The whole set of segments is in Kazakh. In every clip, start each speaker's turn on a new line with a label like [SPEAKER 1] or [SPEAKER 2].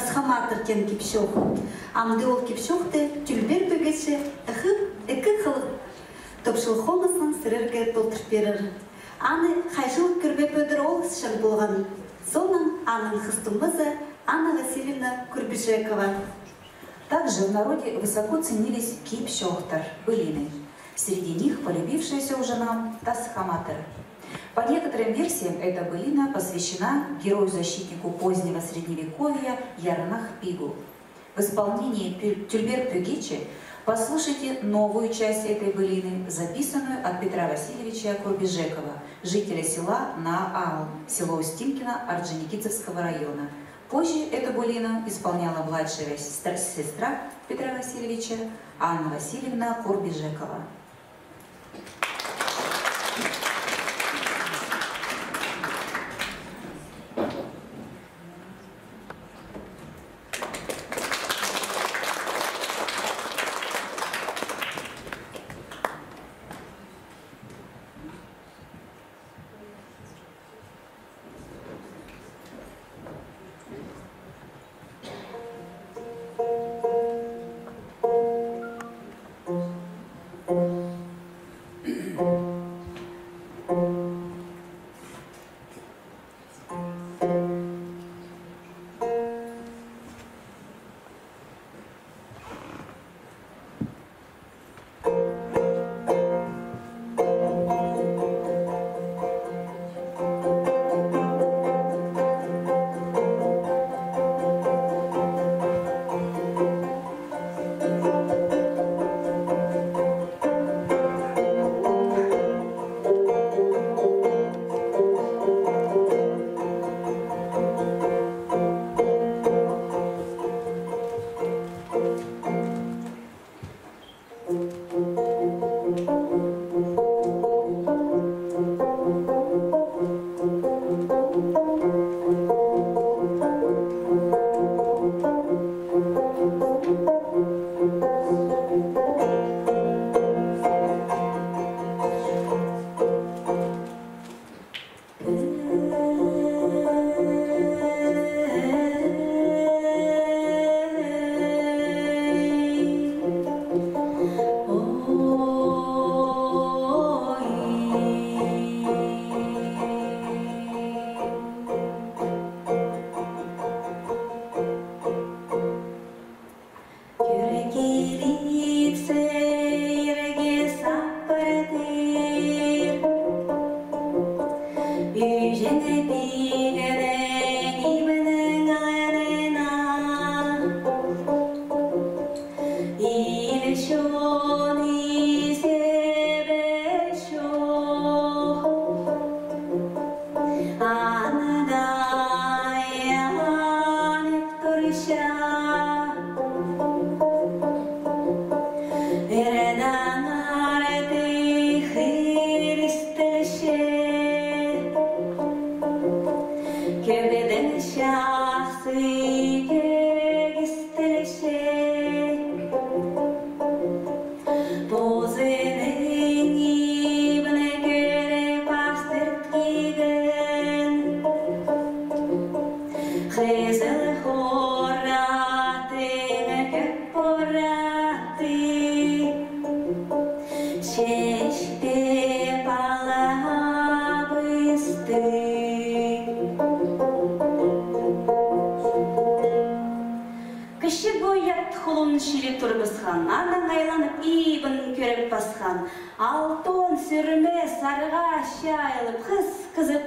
[SPEAKER 1] тасхаматыр кен кипшох. Амды ол кипшохты түлбер бөгеше ықы экі қылық. Топшылхонысын сірерге толтырып берір. Аны хайшыл күрбе пөдір ол шын болған. Соның аның хыстымызы Анна Васильевна Курбишекова.
[SPEAKER 2] Также в народе высоко ценились кип-щохтар, былины. Среди них полюбившаяся уже нам. По некоторым версиям, эта былина посвящена герою-защитнику позднего средневековья Ярнах Пигу. В исполнении Тюльбер Пюгичи послушайте новую часть этой былины, записанную от Петра Васильевича Курбежекова, жителя села Наал, село Устинкино Орджоникидзевского района – Позже эту булину исполняла младшая сестра Петра Васильевича Анна Васильевна Курбежекова.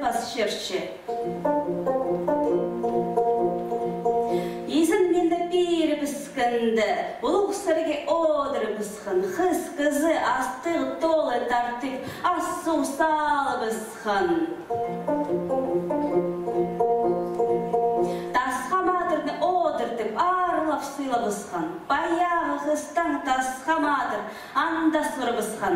[SPEAKER 2] бас шерші есін менді бері біскінді бұл құсырге одыр бісқын қыз қызы астығы толы тартып ассу салы бісқын тасқа батырды одыртып арылап сыйла бысқан баяғы қыстан тасқа мадыр, анда сұр бысқан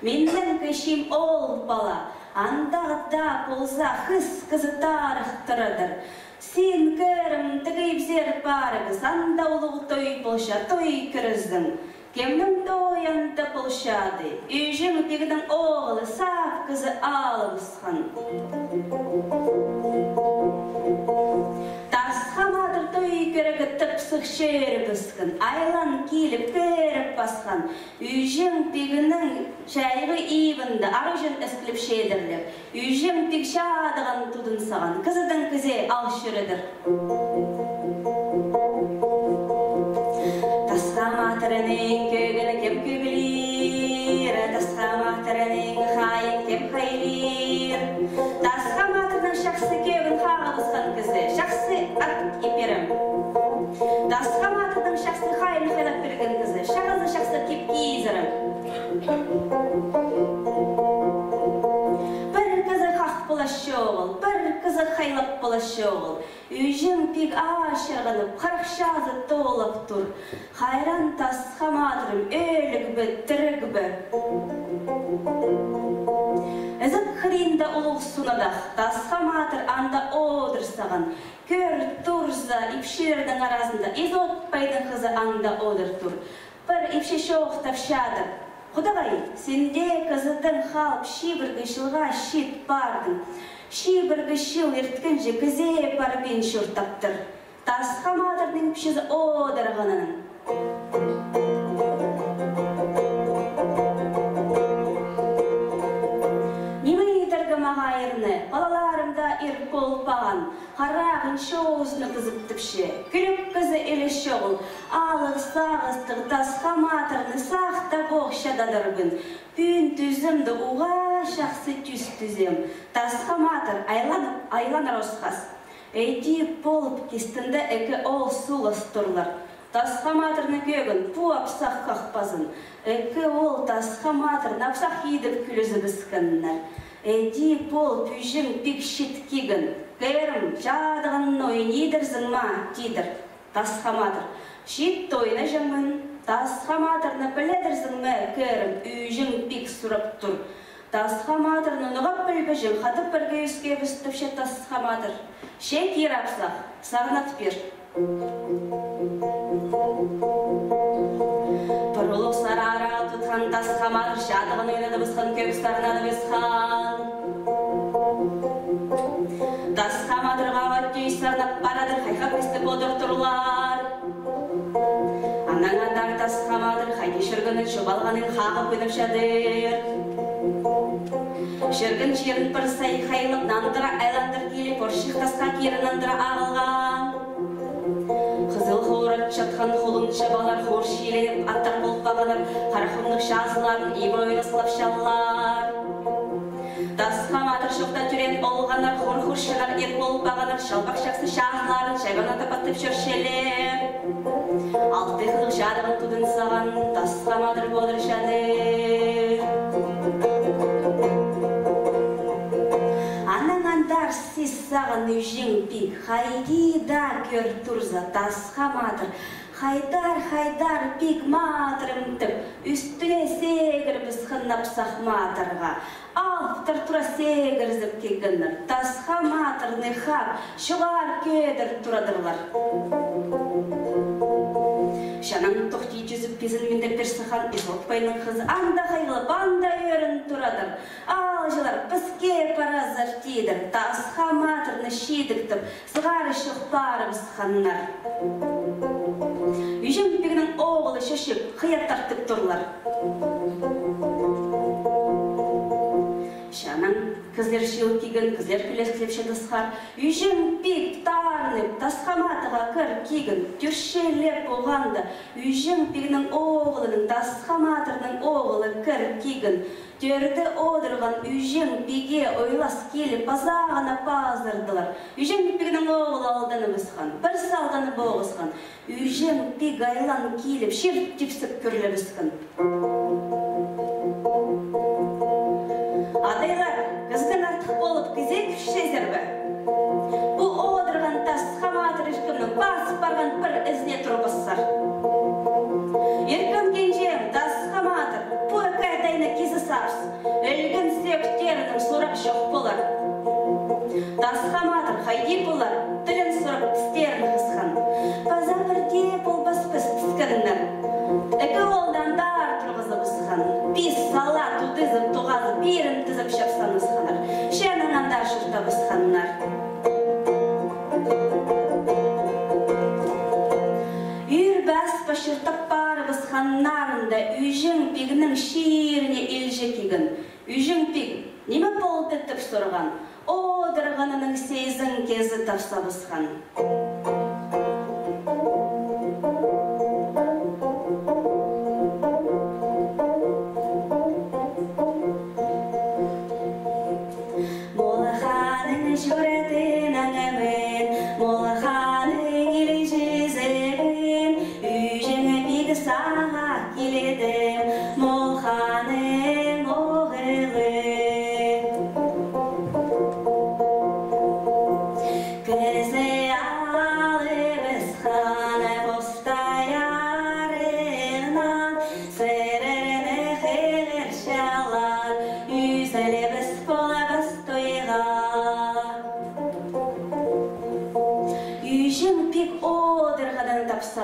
[SPEAKER 2] Менің кішім ол бала, андағда болса қыз қызы тарықтырыдыр. Сен көрім тігіп зер барығыз, анда ұлығы той болша той кіріздің. Кемнің тойында болшады, үйжің пегінің оғылы сап қызы алығысқан. Шері бұсқын, айлан келіп көріп басқан, үйжің пегінің шайғы ивінді арыжын іскіліп шедірліп, үйжің пег шадыған тудын саған, кызыдың кізе ал шүрідір. Кізі қайлап болашы оғыл. Үйжің пек ашырғынып, қырықшазы толып тұр. Хайран тасхаматырым, өлік бі, тірік бі. Ізіп хринда ұлық сунадақ, тасхаматыр анда одыр саған. Көр турза ипшердің арасында, изотпайдың қызы анда одыр тұр. Бір ипше шоқ тапшадыр. Құдағай, сенде қызыдың халып шибіргі шылға шит бардың. Шибіргі шыл ерткін же кізе барбен шұртаптыр. Тасхаматырдың пішізі одырғанының. Болпаған, қарағын шоузыны қызыптыпше, күліп кізі елі шоғыл, алық сағыстық тасхаматырны сақта боқшададырбын, Пүн түзімді уға шақсы түз түзем, тасхаматыр айланып, айланыр осқас. Эйти болып кестінді әкі ол суғыз тұрлар. Тасхаматырны көгін пуап сақ қақпазын. Экі ол тасхаматыр напсақ едіп күлізі біскіннер. Эйти пол пүжім пик шит кегін. Кәрім жадығын ойын едірзің ма тидір. Тасхаматыр. Шит тойына жыңмын. Тасхаматырны біледірзің ма кәрім үйжің пик сұрап тұр. Тасхаматырны нұғап білбежің қатып бірге үске бүстіпше тасхаматыр. Шек ерапсақ, сағынат бер. Тұрылық сарара тұтқан тасхаматыр шадығын ойнады бұсқан көк сарнады бұсқан. Сарнап барадыр қайқап өсті бодыр тұрлар. Анаңадар тасхаматыр қайты шүргінің шұбалғанын қағып өніп шадыр. Шіргін жерін бір сай қайлып нандыра айландыр келіп оршық тасқа кері нандыра ағылған. Қызыл хорат жатқан қолын шабалар хор шиеленіп аттар болып бағанар қарақұмдық жазыларын ибо ойрасылап шаллар. Болып бағанар шалбақ шақсы шағыларын шайбана тапаттып шөршелер. Алты қылық жадығын тудын саған тасқа матыр бодыр шадыр. Анаңандар сіз саған үйжің пик, хайдидар көр турза тасқа матыр, хайдар хайдар пик матырым тіп, үстіне сегір біз қыннап сақ Алптыр тура сегірзіп кегінір, тасқа матырны хақ, шуғар кедір турадырлар. Шаның тоқти жүзіп пезін мендер изотпайның қызы анда қайлы банда өрін турадыр. Ал жылар бізге паразар тидір, тасқа матырны шидіктіп, сығары шықпары бізханнар. Үйжен пегінің оғылы шешіп, қият тартып тұрлар. Кізлер шил киген, кізлер келес клепше дысқар. Үйжен пик тарнып, тасқаматыға кір киген, түршелеп болғанда, үйжен пигінің оғылының, тасқаматырының оғылы кір киген, Төрді одырған үйжен биге ойлас келіп пазағына пазырдылар. Үйжен пигінің оғыл алдыны бісқан, бір салғаны боғысқан. Үйжен пиг айлан келіп, шерт күрлі бісқан. Басып барған бір ізіне тұрбысар. Еркін кенжем, тас хаматыр, пұркай дайны кезі сарс, өлген сүйектерінің сұрақ жоқ болар. Тас хаматыр, хайди болар, Башыртып барыбыз ханнарында үйжің пигінің шиіріне елже кеген. Үйжің пиг неме болды деп сұрған. Одырғанының сезін кезі тапсабыз хан.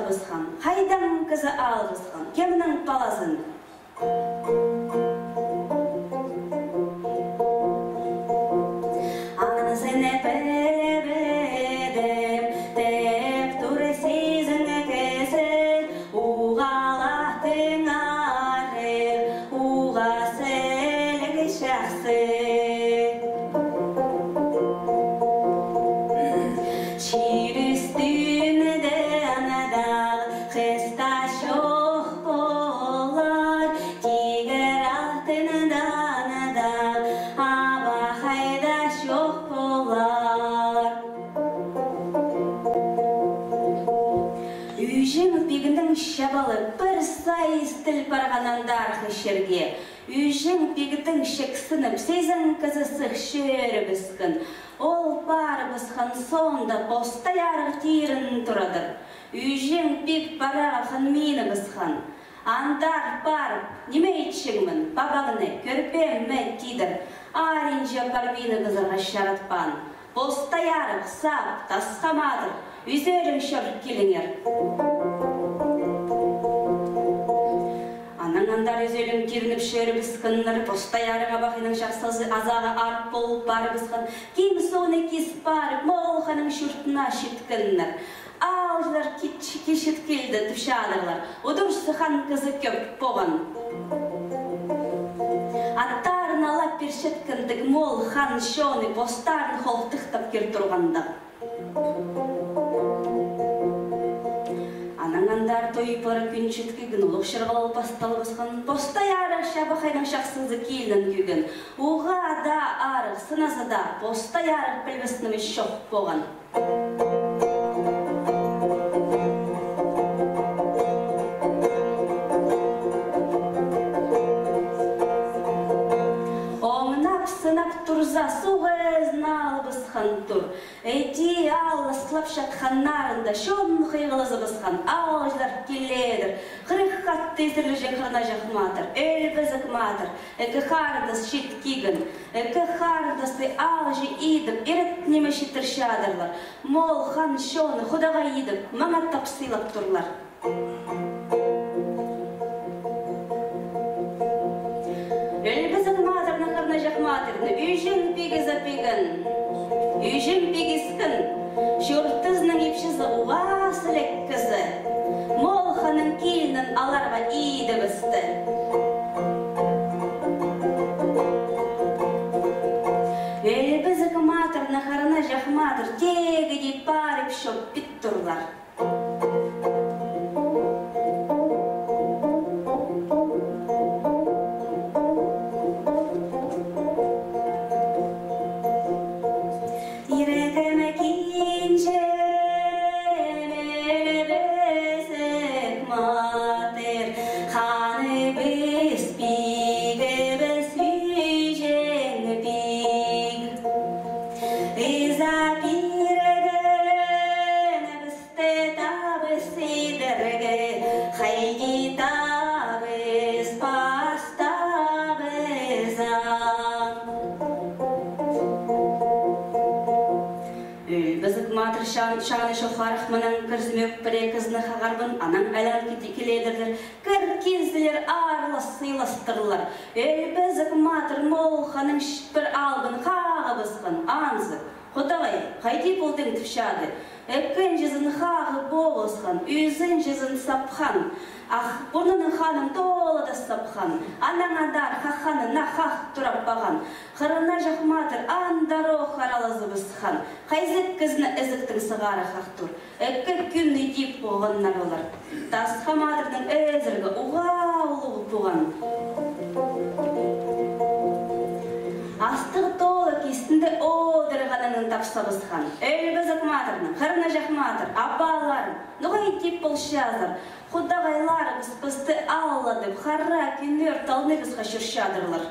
[SPEAKER 2] Одырғадан тапсабыз хан, хайдан кізі албыз шабалы бір сайыз тіл парғанандар хышерге. Үйжің пигінің шексініп, сезін кізісік шөрі біскін. Ол бар бісқан сонда постай арғы тирін тұрадыр. Үйжің пиг барағын мені бісқан. Андар бар, неме етшіңмін, бабағыны, көрпемі. Арин жапар мені кызырға шаратпан. Постай арық, сап, тасқамадыр. Үзелің шыр Анаңандар өзелің керініп шөрі біскіннір, постай арыға бақының жақсазы азаға арт болып бары бісқін. Кем соны кес барып, молханың шүртіна шеткіннір. Алжылар кешет келді түшадырлар. Удурсы хан кызы көп болған. Аттарын алап першеткіндік мол хан шоны постарын холтықтап кер тұрғанда. Тойпары күншеткі күн шырғал басталы басқан постай арық шабақайның шақсызы келін күйген. Уға да арық, сынасы да постай арық білбісініміз шоқ болған. Әйти аллы сылап шатқаннарында шон қиғылызы бысқан алжылар келедір. Қырық қатты есірлі жекірна жақматыр, әлбізік матыр, әкі қардыс шит кигін, әкі қардысы алжы идіп, ерет немеші тіршадырлар. Мол хан шоны құдаға идіп, маңа тапсылап тұрлар. Өлбізік матырны қырна жақматырны, үйжін пигі запигін, үйжін пигіскін, шүртізінің епшізі уас леккізі, молханың келінің аларға иді бісті. Болдың түшады. Әккен жезін қағы болысқан, үзін жезін сапқан. Ах, бұрнының ханым толы да сапқан. Анаңадар қаққаны нақақ тұрап баған. Қырына жақматыр андаро қаралазы бісқан. Қайзет кізіні ізіктің сығары қақтыр. Әккі күнні деп болғаннар олар. Тас қамадырдың әзіргі ұға ұлығы болған. Толы кестінде одырғанының тапсабысқан. Әлбізік матырның, қырына жақматыр, абаларын, нұғай тип бұл шазыр. Құдағайлары біз бізді алладып, қара күнлер талны бізға шүршадырлар.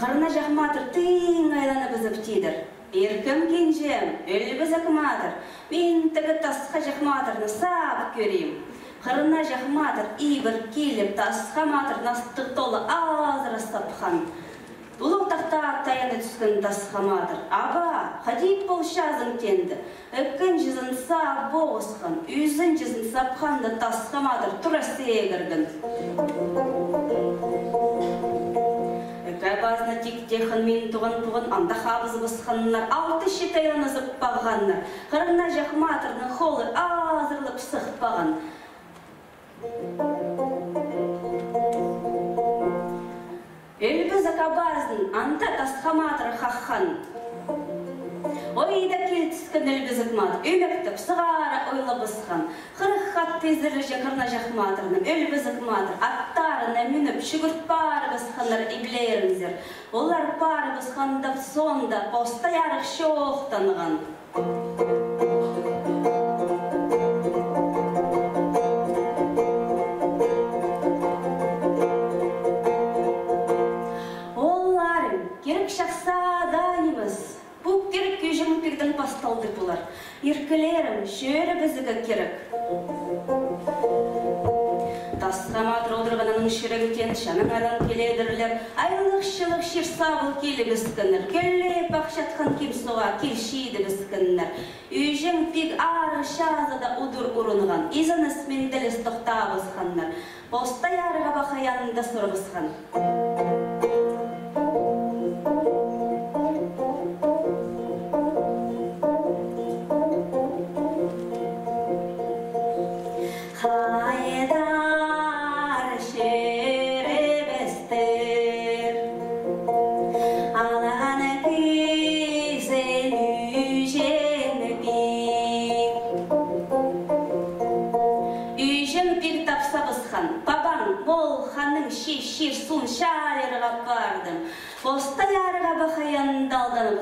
[SPEAKER 2] Қырына жақматыр тың айланы бізіп тейдір. Еркім кенжем, әлбізік матыр, мен тігі тасқа жақматырны сап көрейім. Қырына жақматыр ибір келіп тасқа матыр настық толы азыры сапқан. Бұлық тақта таяны түскен тасқа матыр. Аба, қадип бол шазын тенді. Өккен жызын сап боғысқан, үзін жызын сапқанды тасқа матыр тұра сегіргін. Өкә базына тик техін мен туған туған анда хабыз бысқаннар, алты шет айланы зыппағаннар. Қырына жақматырның холы азырлып сықпаған. Элбіз акабаздың анта тасқаматыр қаққан. Ойда келтіскен элбізік мат, өмектіп сығара ойлы бысқан. Қырық хат тезірі жақырна жақматырның, элбізік матыр, аттарына мініп, шүгірт бары бысқандар иблеріңіздер. Олар бары бысқандап сонда, поста ярық шоқтанған. Еркілерім, шөрі бізігі керек. Тасқамат родырғанының шірігітен шаның алан келедірлер. Айлық-шылық шир сабыл келі біскінір. Бақшатқан кем суға келшейді біскінір. Үйжің пик ары шазада удур ұрынған. Изаныс менделес тоқта бысқаннар. Поста ярыға бақаянында сұр ярыға бақаян далданы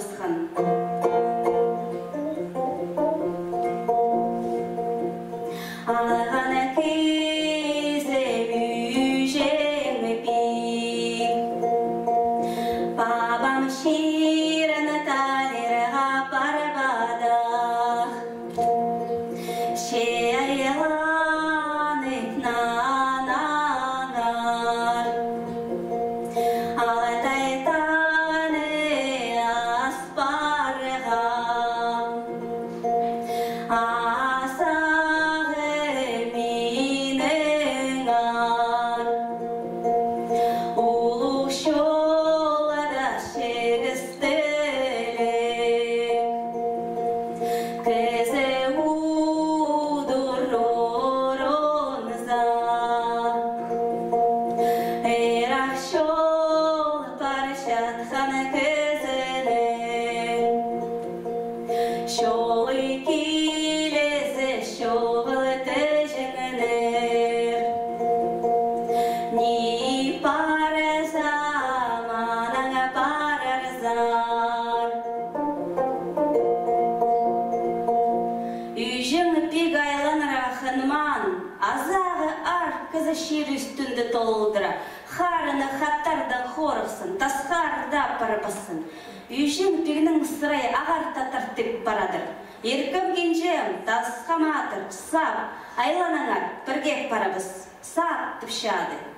[SPEAKER 2] ханнар. Үйжің пиг айланара ханман, азағы ар кызы шир үстünde толдыра, харыны хаттарда хорықсын, тасқарда парпасын. Үйжің пигнің сырай ағар татартып барадыр. Еркім кенжем, тасқаматыр, сап, айланаңар, біргек парабыз, сап тіпшады.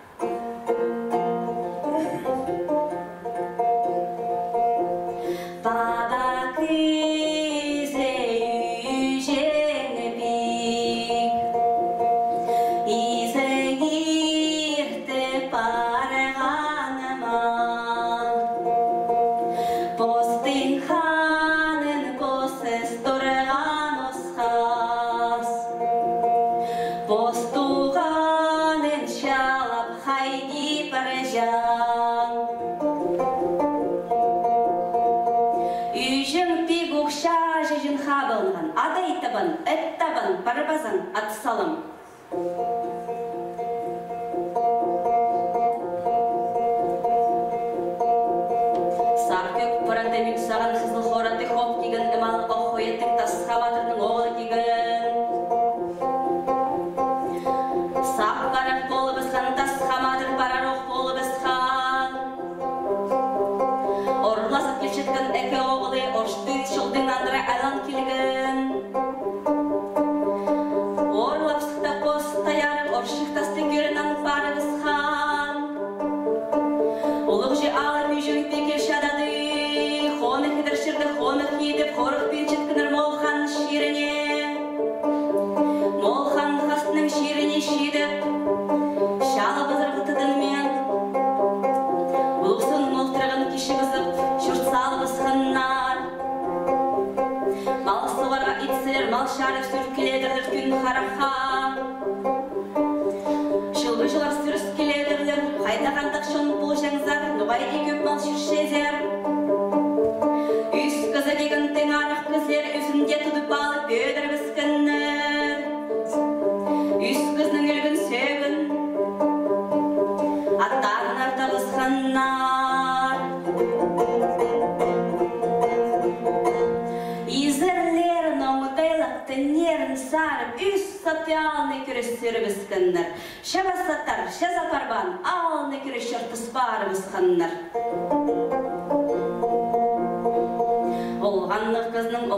[SPEAKER 2] present at Salem күрістері біскіннер. Шаба сатар, шаза парбан, алны күрішер тұспары біскіннер. Олғанны қызның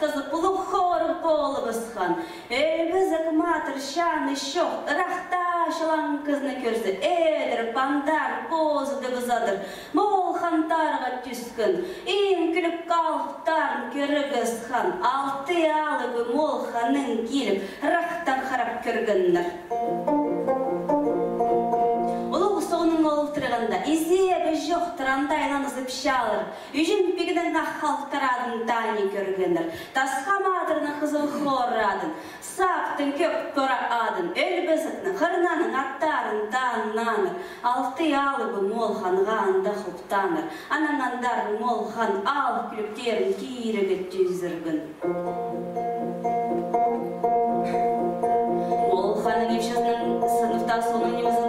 [SPEAKER 2] қызы пұлы хоры болы бісқан. Әлбізік матыр шаны шоқ, рақта шылан қызны көрсі, әдір, пандар, позыды бұзадыр. Мол хантарға түскін, ин күліп қалықтарын көрігіз хан, алты алыбы мол ханын келіп, рақтан қарап олтырғанда, изебі жоқтыр андайланы зыпшалыр. Үжін пигден халықтарадын тани көргендір. Тасхамадырны қызыл хоррадын. Саптың көп пора адын. Өлбізітні қырнаның аттарын таннаныр. Алты алыбы молханға анда құптаныр. Анаңандарын молхан ал күліптерін кейірігі түзіргін. Молханың епшізінің сыныфта соның немізі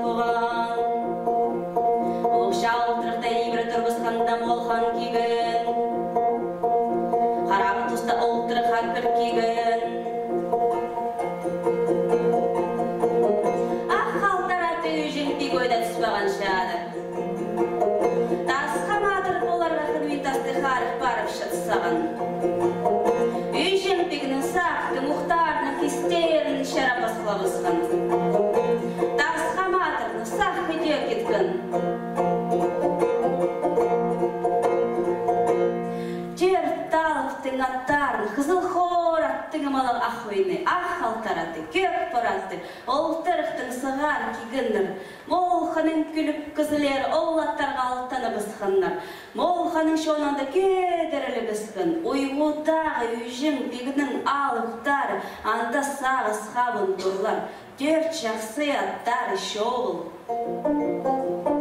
[SPEAKER 2] қалтараты, көк бораты, олтырықтың сығар кигіннір. Молханың күліп кізілер, ол аттарға алтаны бісқаннар. Молханың шонанда кедірілі бісқын, ойғудағы үйжің бігінің алықтары, анда сағы сқабын бұрлар. Төрт жақсы аттары шоғыл.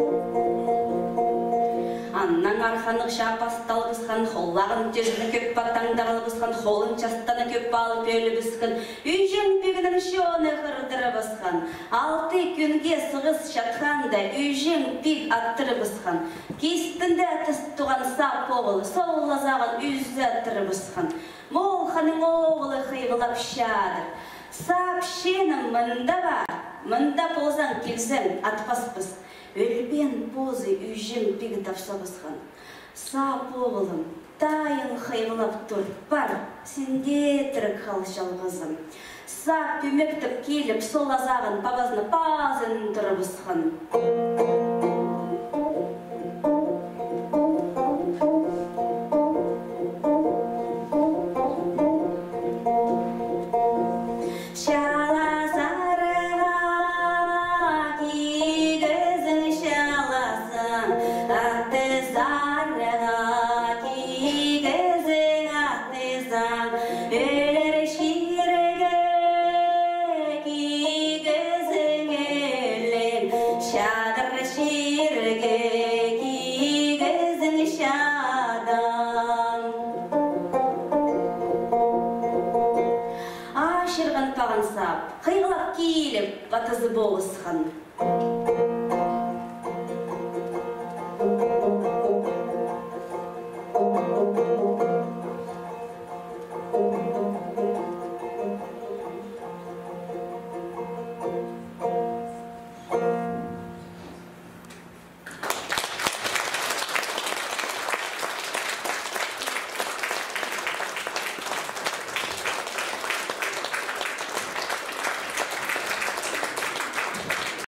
[SPEAKER 2] Маннан арханық шапасталбысқан, холлағын тежіні көп баттаңдарылбысқан, холын частаны көп балып өлібіскен, үйжен пегінің шоны қырдыры басқан, алты күнге сығыз шатқанда пиг аттыры басқан, кестінде түс туған сап оғыл, сол лазағын үзі аттыры басқан, мол ханың оғылы қиғылап шадыр, сап шенім мында бар, мында болсаң келсең атпаспыз, өлбен позы үйжен пигі тапсабысқан. Сап оғылым, тайын қайғылап тұр, бар, сенде тірік қал жалғызым. Сап өмектіп келіп, сол азағын пабазны пазын тұрыбысқан. Шала болысқан.